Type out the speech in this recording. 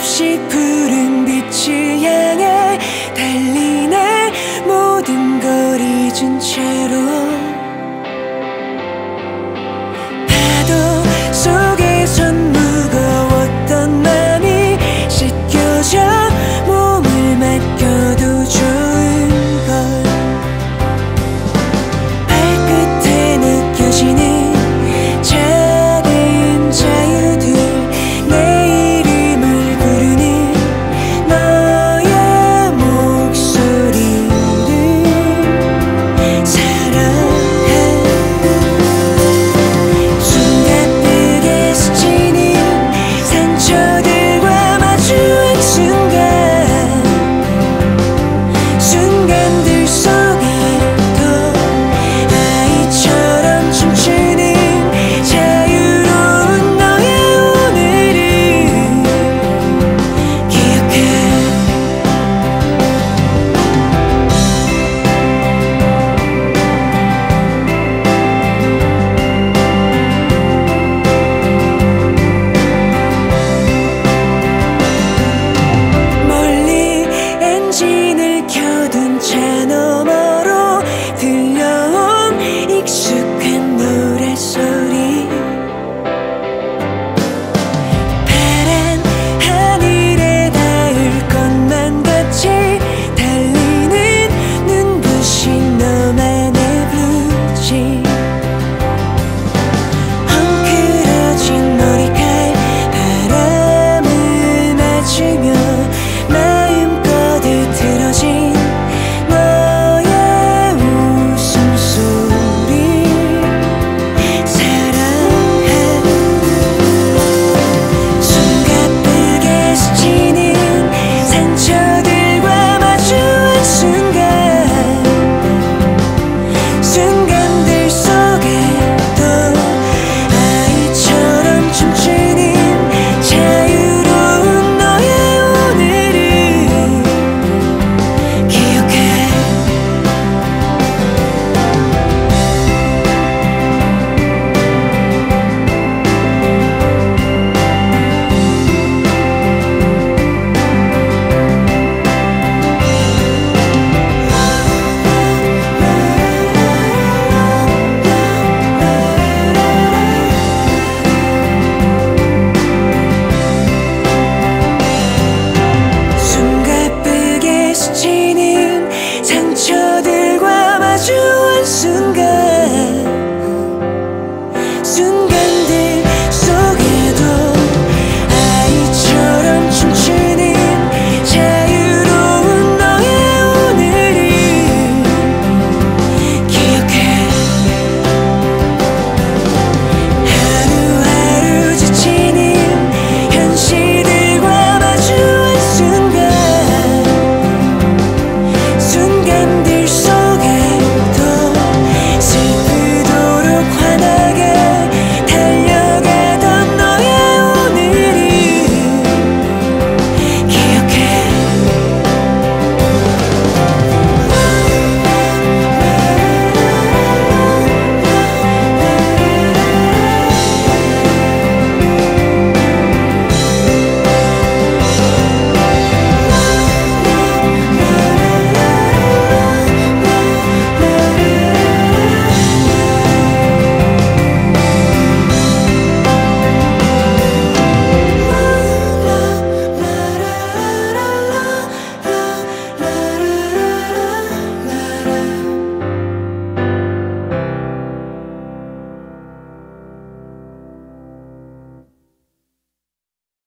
없이 푸른 빛이 에 모든 채널.